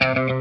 top.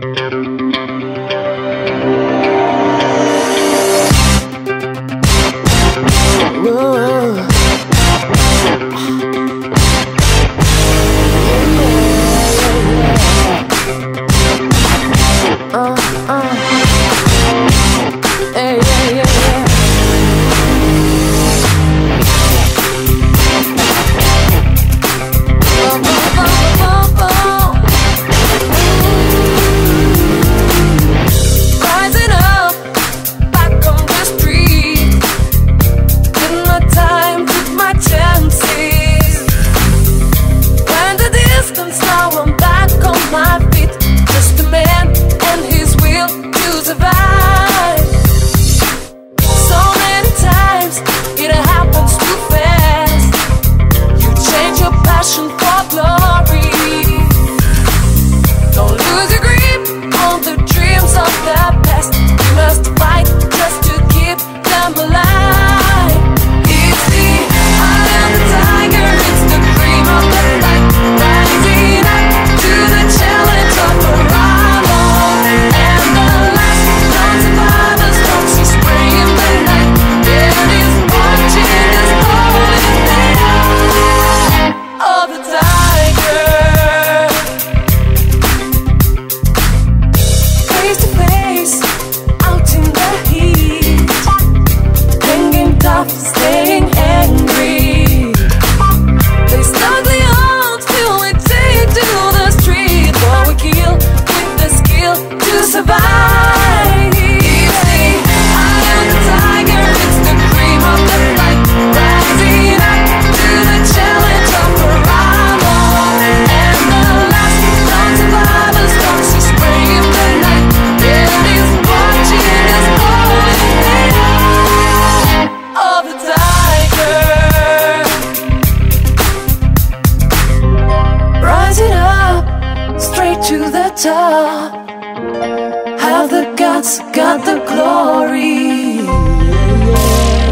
Guts, got the glory.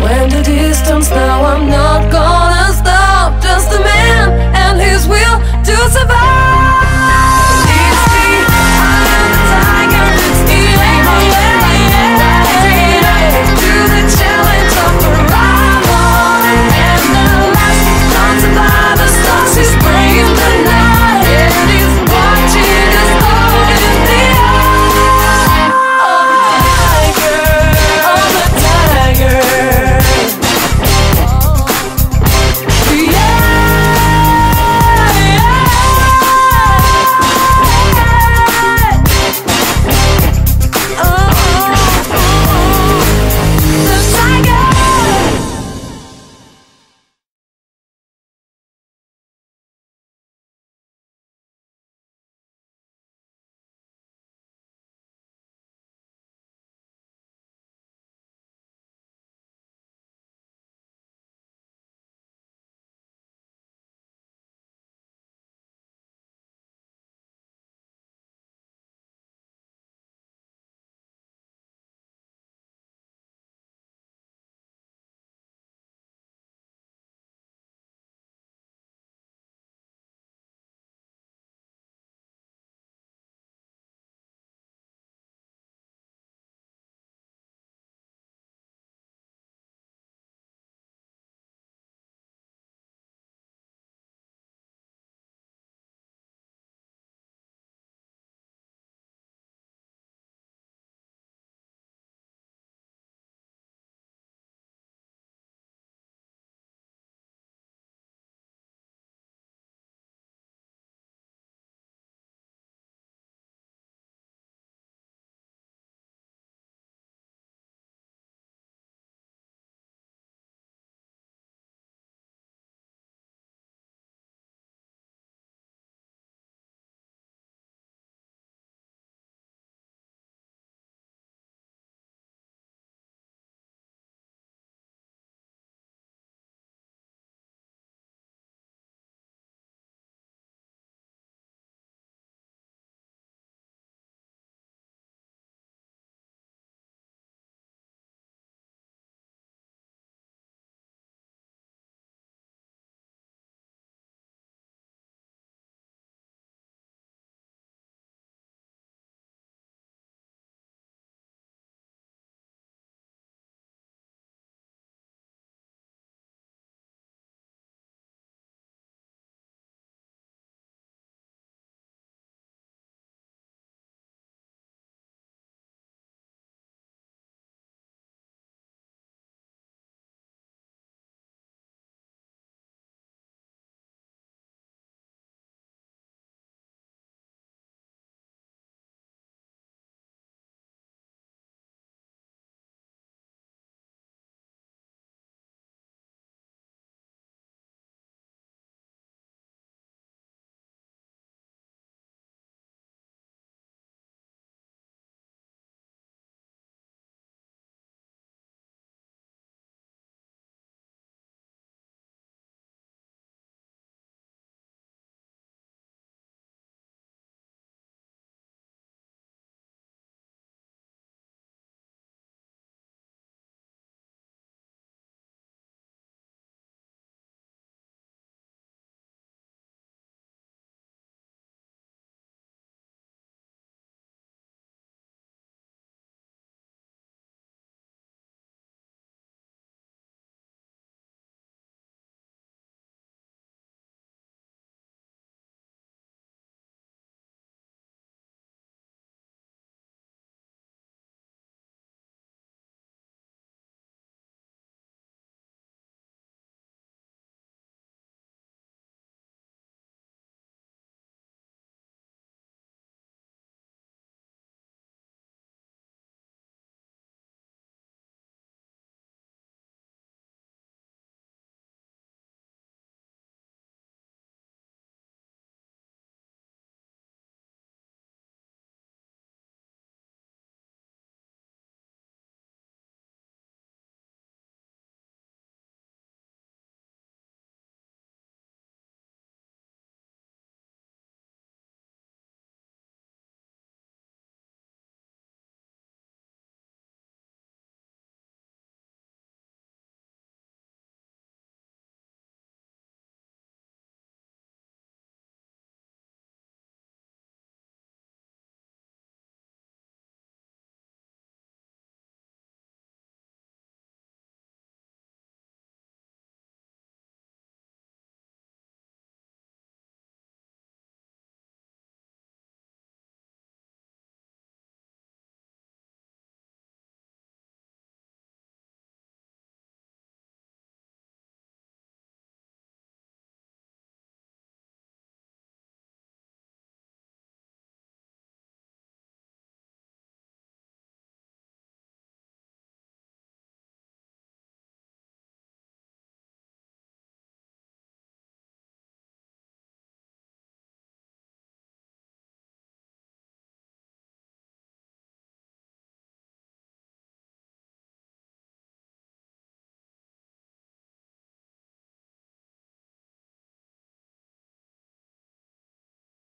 When the distance now, I'm